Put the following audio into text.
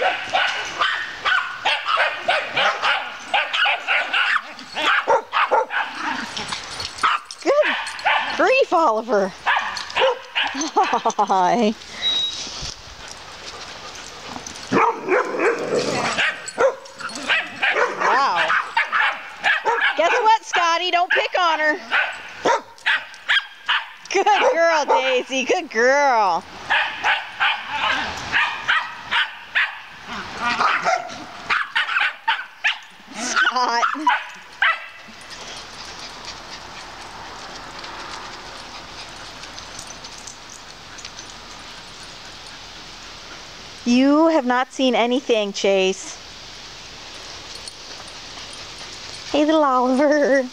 Good grief, Oliver. Hi. Wow. Guess what, Scotty? Don't pick on her. Good girl, Daisy. Good girl. Scott. You have not seen anything, Chase. Hey, little Oliver.